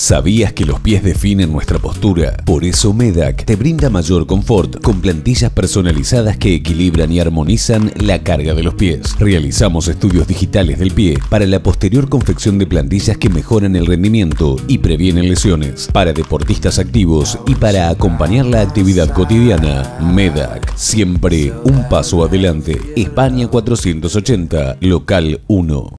¿Sabías que los pies definen nuestra postura? Por eso MEDAC te brinda mayor confort con plantillas personalizadas que equilibran y armonizan la carga de los pies. Realizamos estudios digitales del pie para la posterior confección de plantillas que mejoran el rendimiento y previenen lesiones. Para deportistas activos y para acompañar la actividad cotidiana, MEDAC, siempre un paso adelante. España 480, local 1.